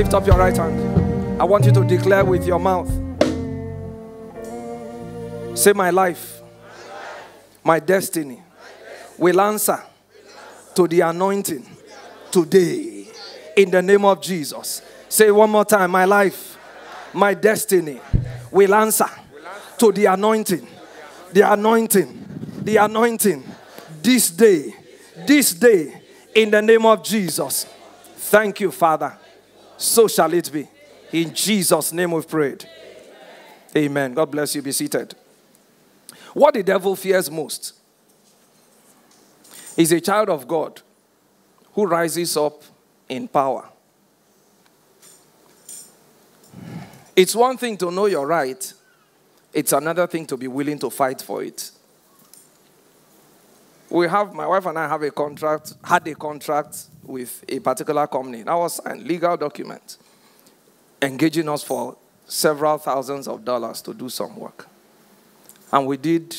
Lift up your right hand. I want you to declare with your mouth. Say, My life, my destiny will answer to the anointing today in the name of Jesus. Say one more time, My life, my destiny will answer to the anointing, the anointing, the anointing this day, this day in the name of Jesus. Thank you, Father. So shall it be. In Jesus' name we've prayed. Amen. God bless you. Be seated. What the devil fears most is a child of God who rises up in power. It's one thing to know you're right, it's another thing to be willing to fight for it. We have, my wife and I have a contract, had a contract with a particular company. That was a legal document engaging us for several thousands of dollars to do some work. And we did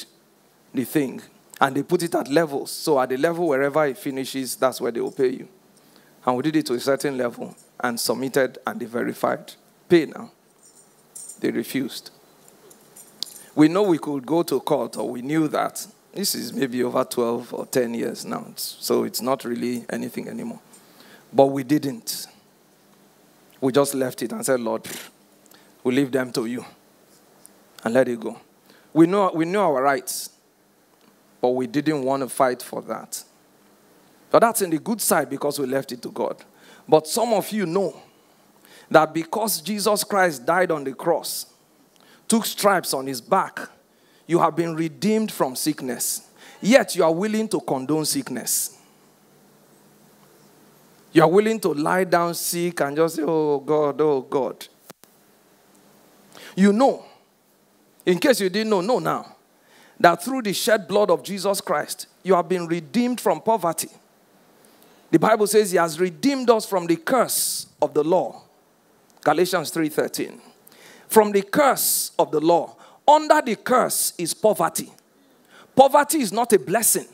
the thing. And they put it at levels. So at the level wherever it finishes, that's where they will pay you. And we did it to a certain level and submitted and they verified. Pay now. They refused. We know we could go to court, or we knew that. This is maybe over 12 or 10 years now, so it's not really anything anymore. But we didn't. We just left it and said, Lord, we leave them to you and let it go. We know, we know our rights, but we didn't want to fight for that. But that's in the good side because we left it to God. But some of you know that because Jesus Christ died on the cross, took stripes on his back, you have been redeemed from sickness. Yet you are willing to condone sickness. You are willing to lie down sick and just say, Oh God, oh God. You know, in case you didn't know, know now, that through the shed blood of Jesus Christ, you have been redeemed from poverty. The Bible says he has redeemed us from the curse of the law. Galatians 3:13. From the curse of the law. Under the curse is poverty. Poverty is not a blessing.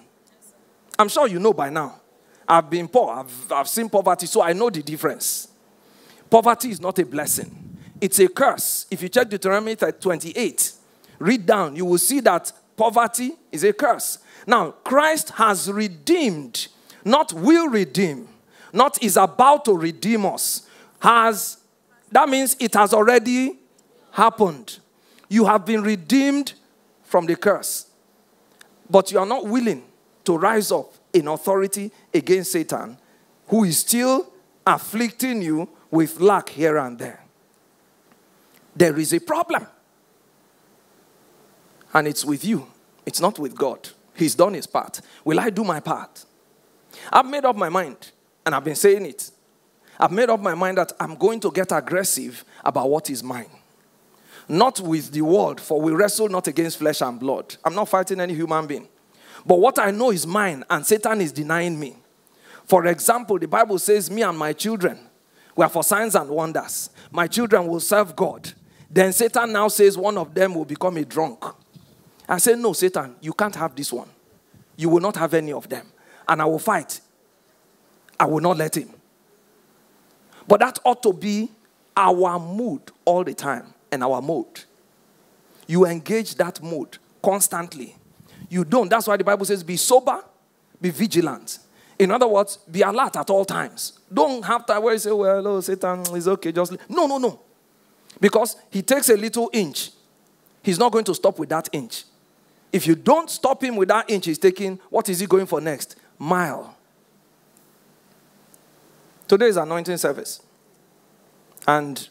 I'm sure you know by now. I've been poor, I've, I've seen poverty, so I know the difference. Poverty is not a blessing, it's a curse. If you check Deuteronomy 28, read down, you will see that poverty is a curse. Now, Christ has redeemed, not will redeem, not is about to redeem us. Has that means it has already happened. You have been redeemed from the curse, but you are not willing to rise up in authority against Satan, who is still afflicting you with lack here and there. There is a problem. And it's with you, it's not with God. He's done his part. Will I do my part? I've made up my mind, and I've been saying it. I've made up my mind that I'm going to get aggressive about what is mine. Not with the world, for we wrestle not against flesh and blood. I'm not fighting any human being. But what I know is mine, and Satan is denying me. For example, the Bible says, Me and my children were for signs and wonders. My children will serve God. Then Satan now says one of them will become a drunk. I say, No, Satan, you can't have this one. You will not have any of them. And I will fight. I will not let him. But that ought to be our mood all the time and our mode. You engage that mode constantly. You don't. That's why the Bible says, be sober, be vigilant. In other words, be alert at all times. Don't have time where you say, well, oh, Satan is okay, just. No, no, no. Because he takes a little inch, he's not going to stop with that inch. If you don't stop him with that inch, he's taking, what is he going for next? Mile. Today is anointing service. And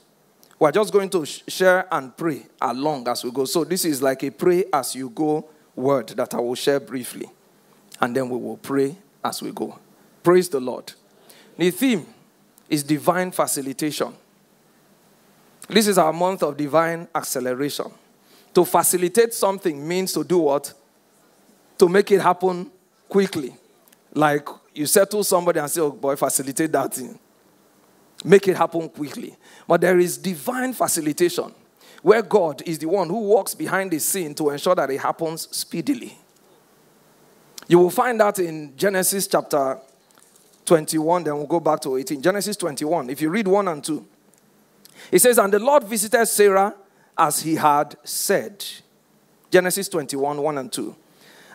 we're just going to share and pray along as we go. So this is like a pray as you go word that I will share briefly. And then we will pray as we go. Praise the Lord. The theme is divine facilitation. This is our month of divine acceleration. To facilitate something means to do what? To make it happen quickly. Like you settle somebody and say, oh boy, facilitate that thing. Make it happen quickly. But there is divine facilitation where God is the one who walks behind the scene to ensure that it happens speedily. You will find that in Genesis chapter 21, then we'll go back to 18. Genesis 21, if you read 1 and 2, It says, And the Lord visited Sarah as he had said. Genesis 21 1 and 2.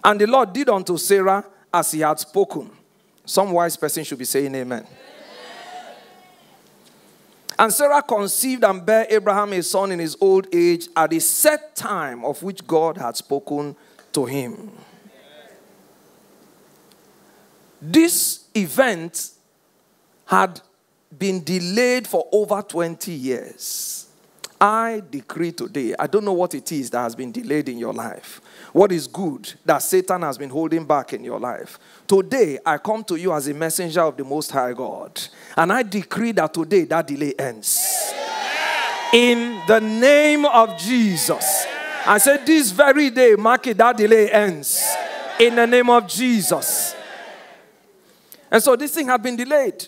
And the Lord did unto Sarah as he had spoken. Some wise person should be saying amen. amen. And Sarah conceived and bare Abraham a son in his old age at the set time of which God had spoken to him. This event had been delayed for over 20 years. I decree today, I don't know what it is that has been delayed in your life. What is good that Satan has been holding back in your life. Today, I come to you as a messenger of the Most High God. And I decree that today that delay ends. In the name of Jesus. I said, This very day, mark it, that delay ends. In the name of Jesus. And so this thing had been delayed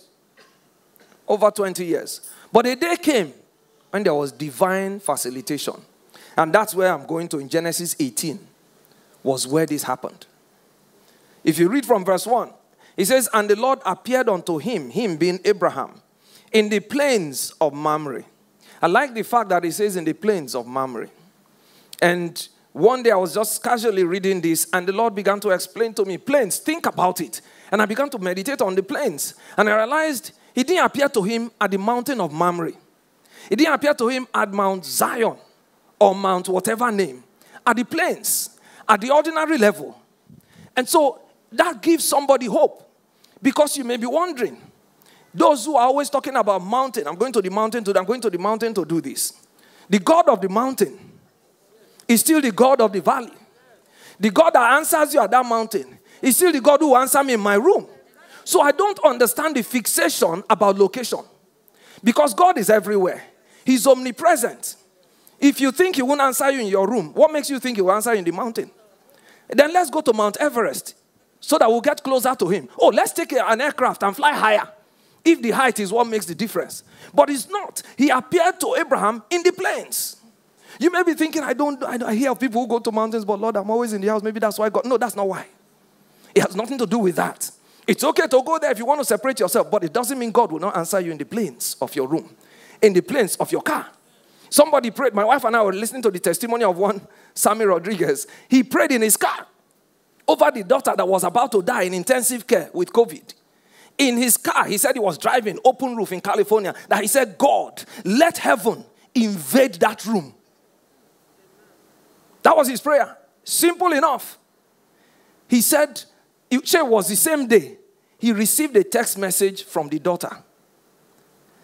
over 20 years. But a day came when there was divine facilitation. And that's where I'm going to in Genesis 18, was where this happened. If you read from verse 1, it says, And the Lord appeared unto him, him being Abraham, in the plains of Mamre. I like the fact that it says in the plains of Mamre. And one day I was just casually reading this, and the Lord began to explain to me, Plains, think about it. And I began to meditate on the plains. And I realized he didn't appear to him at the mountain of Mamre. He didn't appear to him at Mount Zion or Mount whatever name. At the plains, at the ordinary level. And so that gives somebody hope. Because you may be wondering, those who are always talking about mountain, I'm going to the mountain to I'm going to the mountain to do this. The God of the mountain is still the God of the valley. The God that answers you at that mountain is still the God who answers me in my room. So I don't understand the fixation about location. Because God is everywhere. He's omnipresent. If you think he won't answer you in your room, what makes you think he will answer you in the mountain? Then let's go to Mount Everest so that we'll get closer to him. Oh, let's take an aircraft and fly higher. If the height is what makes the difference. But it's not. He appeared to Abraham in the plains. You may be thinking, I don't, I, don't, I hear people who go to mountains, but Lord, I'm always in the house. Maybe that's why God. No, that's not why. It has nothing to do with that. It's okay to go there if you want to separate yourself, but it doesn't mean God will not answer you in the plains of your room, in the plains of your car. Somebody prayed. My wife and I were listening to the testimony of one Sammy Rodriguez. He prayed in his car over the daughter that was about to die in intensive care with COVID. In his car, he said he was driving open roof in California. That he said, God, let heaven invade that room. That was his prayer. Simple enough. He said, it was the same day he received a text message from the daughter.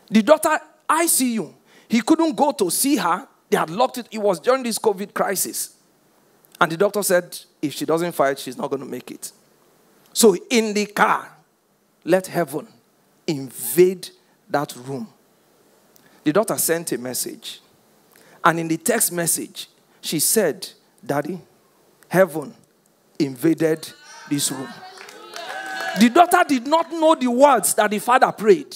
The daughter, I see you. He couldn't go to see her. They had locked it. It was during this COVID crisis. And the doctor said, if she doesn't fight, she's not going to make it. So in the car, let heaven invade that room. The daughter sent a message. And in the text message, she said, Daddy, heaven invaded this room. The daughter did not know the words that the father prayed,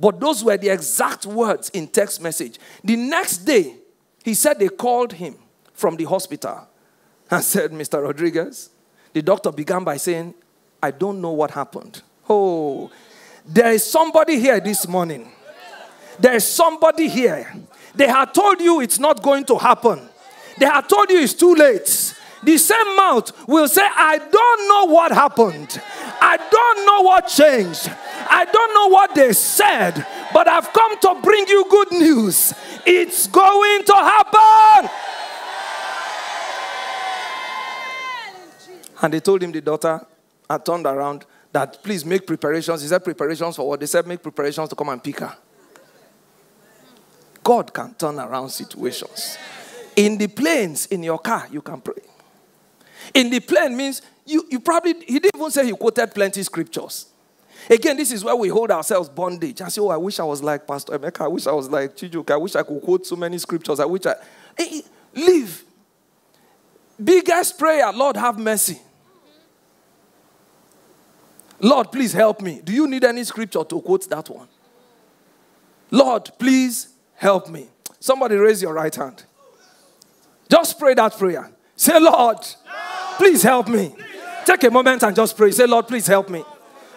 but those were the exact words in text message. The next day, he said they called him from the hospital and said, Mr. Rodriguez, the doctor began by saying, I don't know what happened. Oh, there is somebody here this morning. There is somebody here. They had told you it's not going to happen. They had told you it's too late the same mouth will say, I don't know what happened. I don't know what changed. I don't know what they said, but I've come to bring you good news. It's going to happen. And they told him, the daughter had turned around, that please make preparations. He said, Preparations for what? They said, Make preparations to come and pick her. God can turn around situations. In the plains, in your car, you can pray. In the plane means you, you probably, he didn't even say he quoted plenty scriptures. Again, this is where we hold ourselves bondage. I say, oh, I wish I was like Pastor Emeka. I wish I was like Chijuka. I wish I could quote so many scriptures. I wish I. Hey, live. Biggest prayer, Lord, have mercy. Lord, please help me. Do you need any scripture to quote that one? Lord, please help me. Somebody raise your right hand. Just pray that prayer. Say, Lord, please help me. Take a moment and just pray. Say, Lord, please help me.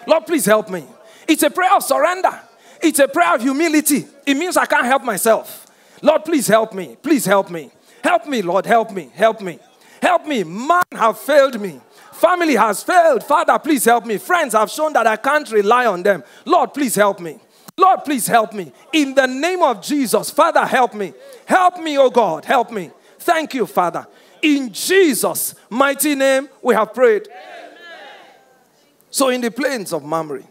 Lord, please help me. It's a prayer of surrender. It's a prayer of humility. It means I can't help myself. Lord, please help me. Please help me. Help me, Lord. Help me. Help me. Help me. Man have failed me. Family has failed. Father, please help me. Friends have shown that I can't rely on them. Lord, please help me. Lord, please help me. In the name of Jesus, Father, help me. Help me, oh God. Help me. Thank you, Father. In Jesus' mighty name, we have prayed. So, in the plains of Mamre.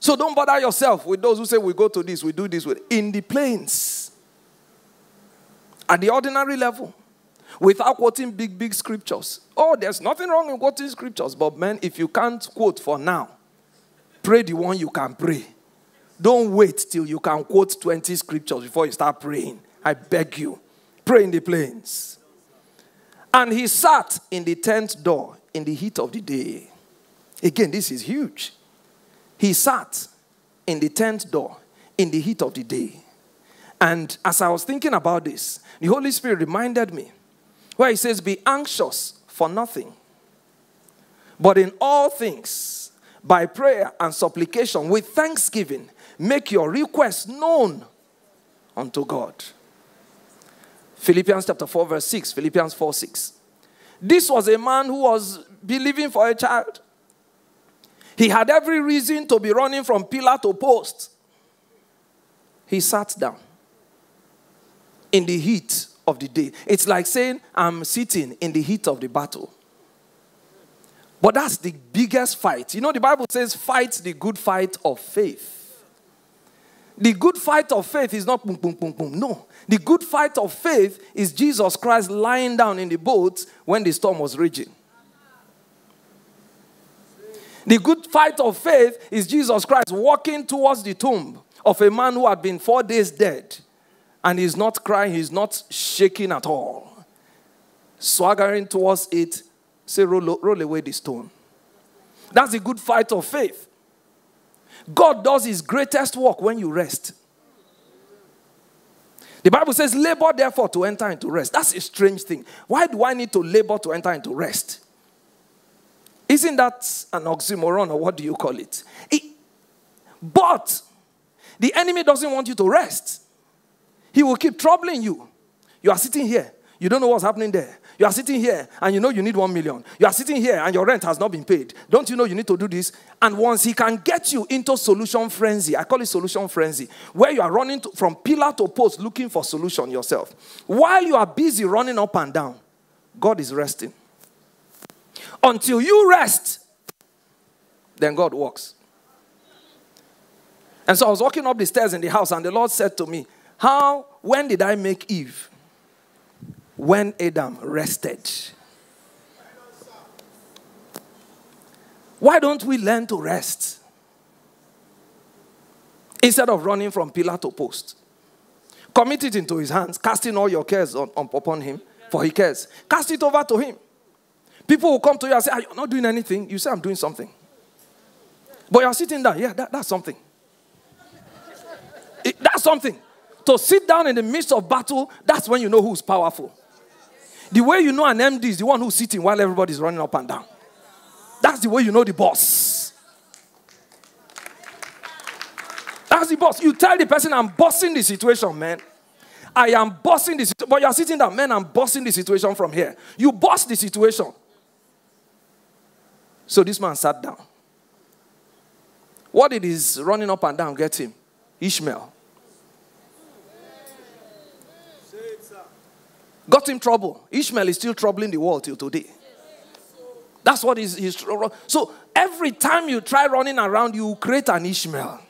So, don't bother yourself with those who say we go to this, we do this. In the plains, at the ordinary level, without quoting big, big scriptures. Oh, there's nothing wrong in quoting scriptures, but man, if you can't quote for now, pray the one you can pray. Don't wait till you can quote 20 scriptures before you start praying. I beg you. Pray in the plains. And he sat in the tent door in the heat of the day. Again, this is huge. He sat in the tent door in the heat of the day. And as I was thinking about this, the Holy Spirit reminded me where he says, Be anxious for nothing, but in all things, by prayer and supplication, with thanksgiving, make your requests known unto God. Philippians chapter 4, verse 6. Philippians 4 6. This was a man who was believing for a child. He had every reason to be running from pillar to post. He sat down in the heat of the day. It's like saying, I'm sitting in the heat of the battle. But that's the biggest fight. You know, the Bible says, fight the good fight of faith. The good fight of faith is not boom, boom, boom, boom. No. The good fight of faith is Jesus Christ lying down in the boat when the storm was raging. The good fight of faith is Jesus Christ walking towards the tomb of a man who had been four days dead and he's not crying, he's not shaking at all. Swaggering towards it, say, roll, roll away the stone. That's a good fight of faith. God does his greatest work when you rest. The Bible says, labor therefore to enter into rest. That's a strange thing. Why do I need to labor to enter into rest? Isn't that an oxymoron or what do you call it? it but the enemy doesn't want you to rest. He will keep troubling you. You are sitting here, you don't know what's happening there. You are sitting here and you know you need one million. You are sitting here and your rent has not been paid. Don't you know you need to do this? And once he can get you into solution frenzy, I call it solution frenzy, where you are running to, from pillar to post looking for solution yourself. While you are busy running up and down, God is resting. Until you rest, then God works. And so I was walking up the stairs in the house, and the Lord said to me, how, when did I make Eve? When Adam rested. Why don't we learn to rest? Instead of running from pillar to post. Commit it into his hands, casting all your cares on, on, upon him, for he cares. Cast it over to him. People will come to you and say, ah, Are you not doing anything? You say, I'm doing something. But you're sitting there. Yeah, that, that's something. It, that's something. To sit down in the midst of battle, that's when you know who's powerful. The way you know an MD is the one who's sitting while everybody's running up and down. That's the way you know the boss. That's the boss. You tell the person, I'm bossing the situation, man. I am bossing situation. But you're sitting there, man, I'm bossing the situation from here. You boss the situation. So this man sat down. What did his running up and down get him? Ishmael. got him trouble. Ishmael is still troubling the world till today. That's what is. So every time you try running around, you create an Ishmael.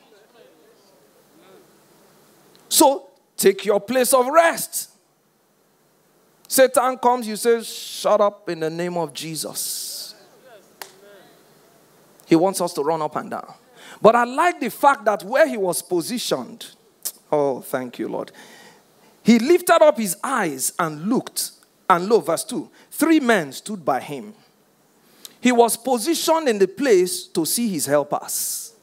So take your place of rest. Satan comes, you say, Shut up in the name of Jesus. He wants us to run up and down. But I like the fact that where he was positioned, oh, thank you, Lord. He lifted up his eyes and looked, and lo, verse 2 three men stood by him. He was positioned in the place to see his helpers.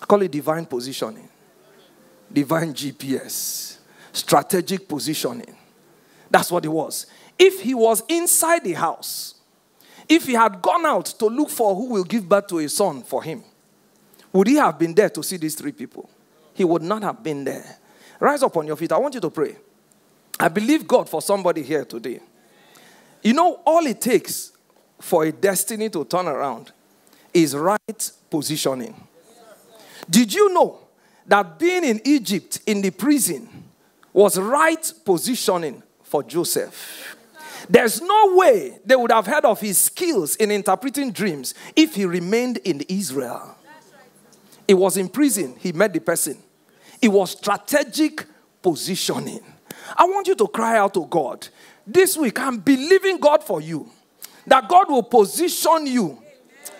I call it divine positioning, divine GPS, strategic positioning. That's what it was. If he was inside the house, if he had gone out to look for who will give birth to a son for him, would he have been there to see these three people? He would not have been there. Rise up on your feet. I want you to pray. I believe God for somebody here today. You know, all it takes for a destiny to turn around is right positioning. Did you know that being in Egypt in the prison was right positioning for Joseph? There's no way they would have heard of his skills in interpreting dreams if he remained in Israel. It was in prison, he met the person. It was strategic positioning. I want you to cry out to God. This week, I'm believing God for you that God will position you.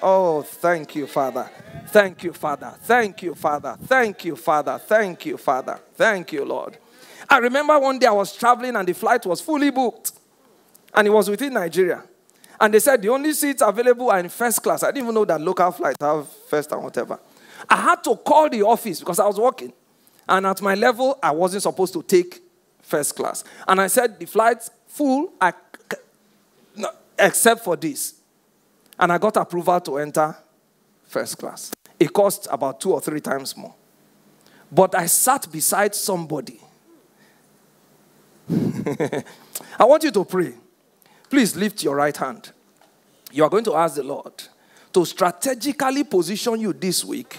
Oh, thank you, Father. Thank you, Father. Thank you, Father. Thank you, Father. Thank you, Father. Thank you, Lord. I remember one day I was traveling and the flight was fully booked. And it was within Nigeria. And they said the only seats available are in first class. I didn't even know that local flights have first and whatever. I had to call the office because I was working. And at my level, I wasn't supposed to take first class. And I said, the flight's full, I, no, except for this. And I got approval to enter first class. It cost about two or three times more. But I sat beside somebody. I want you to pray. Please lift your right hand. You are going to ask the Lord to strategically position you this week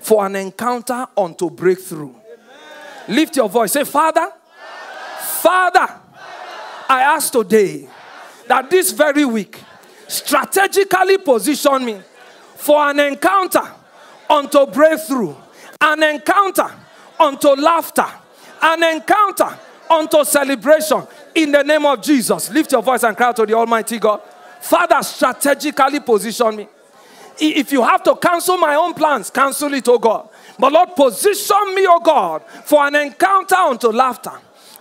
for an encounter unto breakthrough. Amen. Lift your voice. Say, Father, Father, Father, I ask today that this very week, strategically position me for an encounter unto breakthrough, an encounter unto laughter, an encounter unto celebration in the name of Jesus. Lift your voice and cry to the Almighty God. Father, strategically position me. If you have to cancel my own plans, cancel it, oh God. But Lord, position me, oh God, for an encounter unto laughter,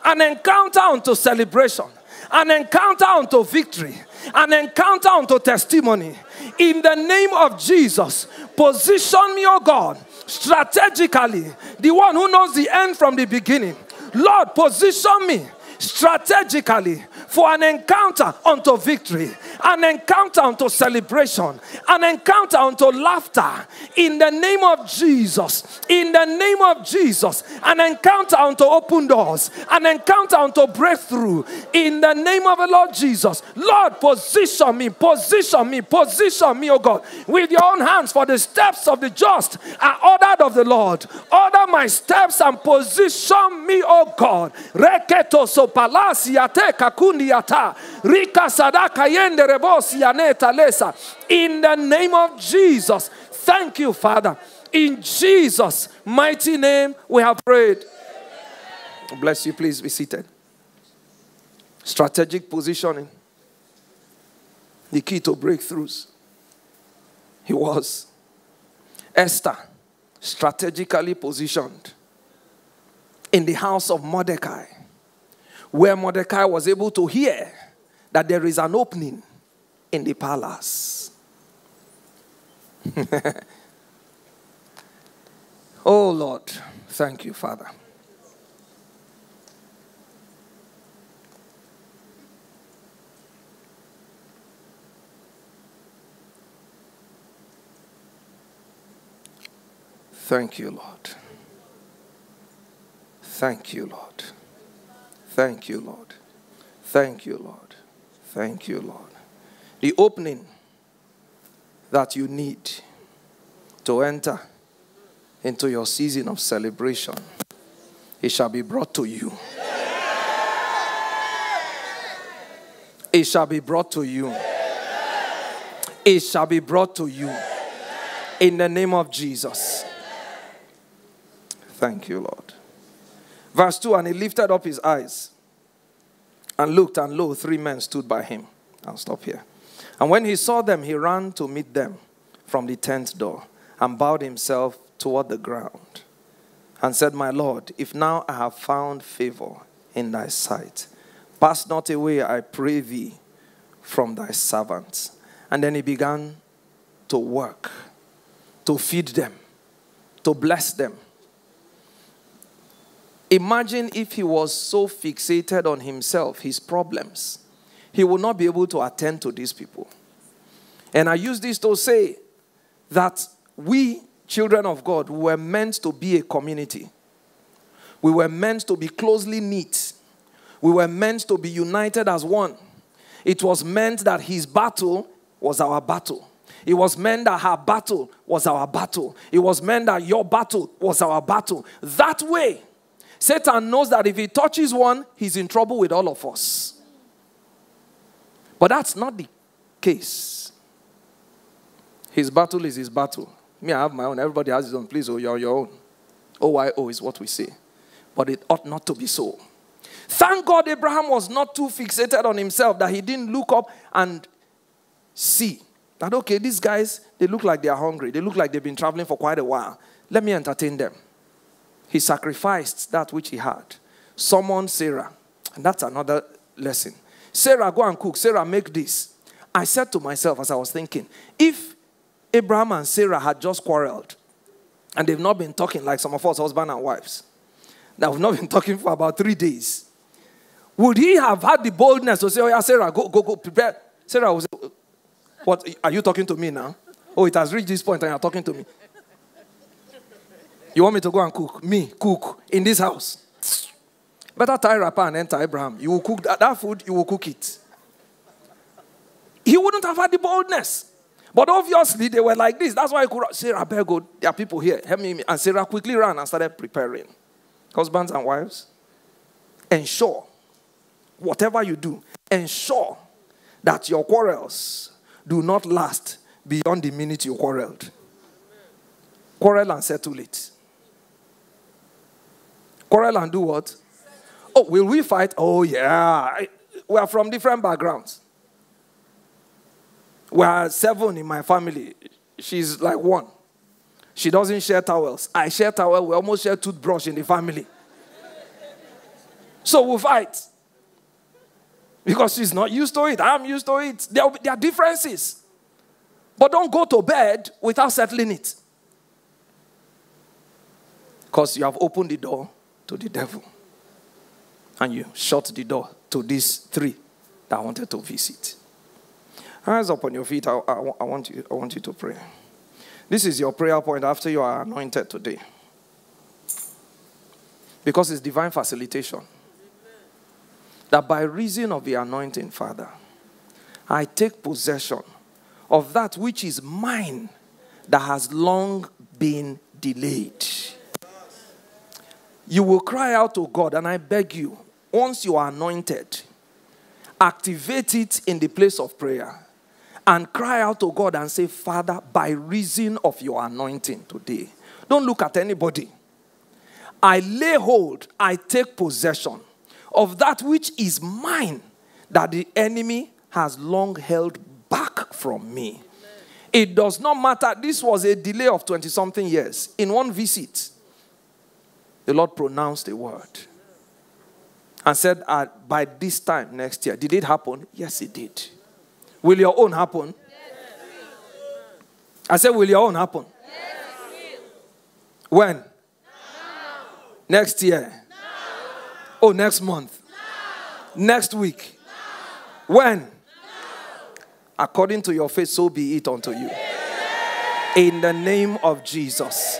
an encounter unto celebration, an encounter unto victory, an encounter unto testimony. In the name of Jesus, position me, oh God, strategically, the one who knows the end from the beginning. Lord, position me strategically for an encounter unto victory, an encounter unto celebration, an encounter unto laughter in the name of Jesus. In the name of Jesus, an encounter unto open doors, an encounter unto breakthrough in the name of the Lord Jesus. Lord, position me, position me, position me, oh God, with your own hands, for the steps of the just are ordered of the Lord. Order my steps and position me, oh God. Sadaka yende. In the name of Jesus. Thank you, Father. In Jesus' mighty name, we have prayed. Bless you. Please be seated. Strategic positioning. The key to breakthroughs. He was. Esther, strategically positioned in the house of Mordecai where Mordecai was able to hear that there is an opening in the palace. oh Lord, thank you, Father. Thank you, Lord. Thank you, Lord. Thank you, Lord. Thank you, Lord. Thank you, Lord. The opening that you need to enter into your season of celebration, it shall be brought to you. It shall be brought to you. It shall be brought to you. In the name of Jesus. Thank you, Lord. Verse 2 And he lifted up his eyes and looked, and lo, three men stood by him. I'll stop here. And when he saw them, he ran to meet them from the tent door and bowed himself toward the ground and said, My Lord, if now I have found favor in thy sight, pass not away, I pray thee, from thy servants. And then he began to work, to feed them, to bless them, Imagine if he was so fixated on himself, his problems, he would not be able to attend to these people. And I use this to say that we children of God, were meant to be a community. We were meant to be closely knit. We were meant to be united as one. It was meant that his battle was our battle. It was meant that her battle was our battle. It was meant that your battle was our battle. That way, Satan knows that if he touches one, he's in trouble with all of us. But that's not the case. His battle is his battle. Me, I have my own. Everybody has his own. Please, oh, you're your own. OYO is what we say. But it ought not to be so. Thank God Abraham was not too fixated on himself that he didn't look up and see that, okay, these guys, they look like they are hungry. They look like they've been traveling for quite a while. Let me entertain them. He sacrificed that which he had. Summoned Sarah. And that's another lesson. Sarah, go and cook. Sarah, make this. I said to myself as I was thinking, if Abraham and Sarah had just quarreled and they've not been talking like some of us, husband and wives, that we've not been talking for about three days, would he have had the boldness to say, Oh, yeah, Sarah, go, go, go, prepare? Sarah was, What are you talking to me now? Oh, it has reached this point and you're talking to me. You want me to go and cook? Me, cook in this house. Better tie wrapper and enter Abraham. You will cook that, that food, you will cook it. He wouldn't have had the boldness. But obviously, they were like this. That's why I could say, Sarah, go. There are people here. Help me. And Sarah quickly ran and started preparing. Husbands and wives, ensure, whatever you do, ensure that your quarrels do not last beyond the minute you quarreled. Quarrel and settle it. Quarrel and do what? Oh, will we fight? Oh, yeah. We are from different backgrounds. We are seven in my family. She's like one. She doesn't share towels. I share towel. We almost share toothbrush in the family. So we'll fight. Because she's not used to it. I'm used to it. There, there are differences. But don't go to bed without settling it. Because you have opened the door to the devil. And you shut the door to these three that wanted to visit. Hands up on your feet. I, I, I, want you, I want you to pray. This is your prayer point after you are anointed today. Because it's divine facilitation. That by reason of the anointing, Father, I take possession of that which is mine that has long been delayed. You will cry out to God, and I beg you, once you are anointed, activate it in the place of prayer and cry out to God and say, Father, by reason of your anointing today, don't look at anybody. I lay hold, I take possession of that which is mine that the enemy has long held back from me. It does not matter. This was a delay of 20 something years. In one visit, the Lord pronounced a word and said, uh, By this time next year, did it happen? Yes, it did. Will your own happen? I said, Will your own happen? When? Next year? Oh, next month? Next week? When? According to your faith, so be it unto you. In the name of Jesus.